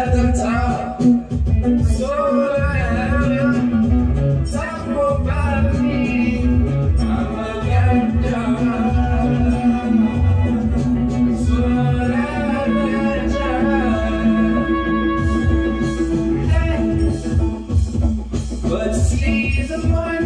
let them talk. So loud, talk. I'm a ganja. So but see the.